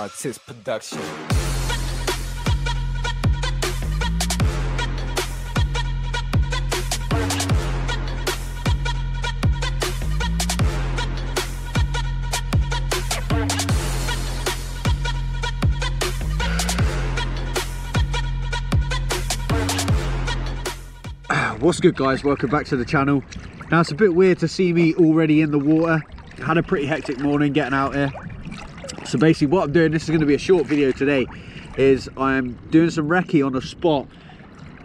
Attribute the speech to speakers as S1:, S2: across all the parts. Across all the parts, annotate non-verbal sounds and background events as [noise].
S1: Artist Production. [clears throat]
S2: What's good guys, welcome back to the channel. Now it's a bit weird to see me already in the water. Had a pretty hectic morning getting out here. So basically what I'm doing, this is going to be a short video today, is I'm doing some recce on a spot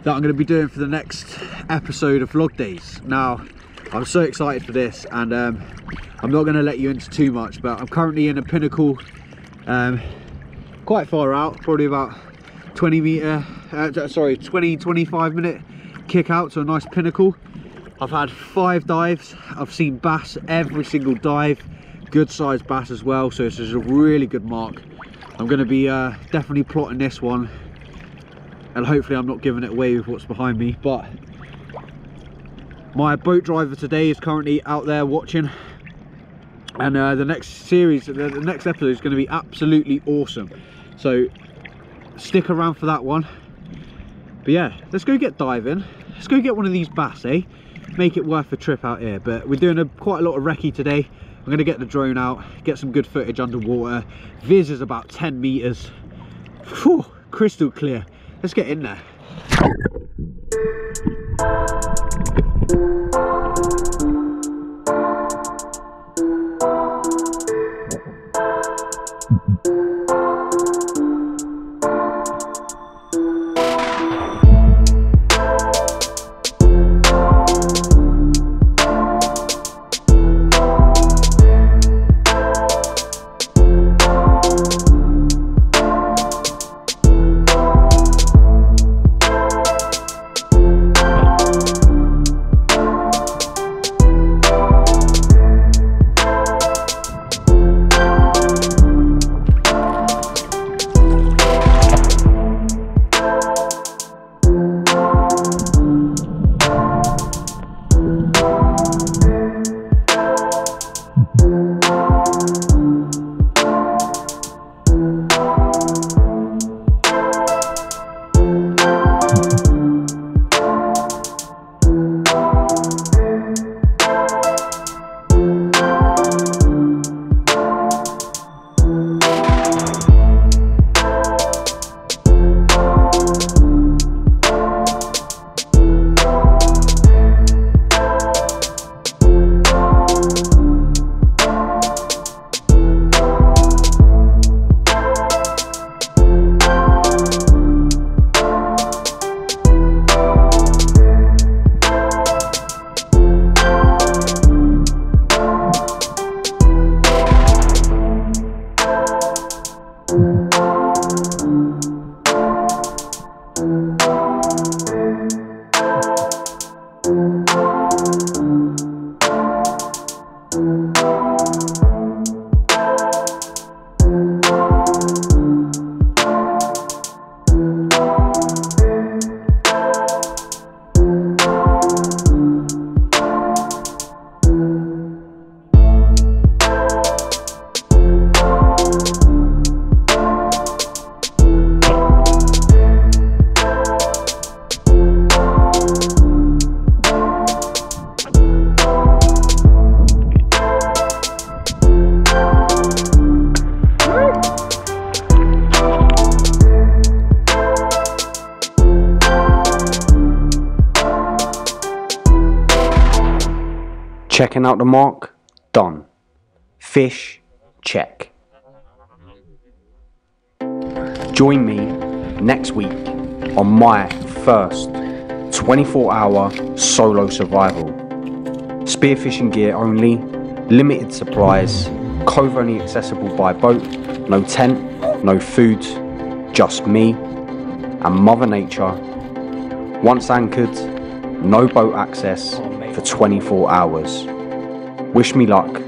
S2: that I'm going to be doing for the next episode of Vlog Days. Now, I'm so excited for this and um, I'm not going to let you into too much, but I'm currently in a pinnacle um, quite far out, probably about 20 meter, uh, sorry, 20, 25 minute kick out to a nice pinnacle. I've had five dives. I've seen bass every single dive. Good sized bass as well. So this is a really good mark. I'm going to be uh, definitely plotting this one. And hopefully I'm not giving it away with what's behind me. But my boat driver today is currently out there watching. And uh, the next series, the, the next episode is going to be absolutely awesome. So stick around for that one. But yeah, let's go get diving. Let's go get one of these bass, eh? Make it worth a trip out here. But we're doing a, quite a lot of recce today. I'm going to get the drone out, get some good footage underwater. Viz is about 10 meters. Whew, crystal clear. Let's get in there. [laughs]
S3: Checking out the mark? Done. Fish? Check. Join me next week on my first 24 hour solo survival. Spearfishing gear only, limited supplies, cove only accessible by boat, no tent, no food, just me and Mother Nature. Once anchored, no boat access for 24 hours. Wish me luck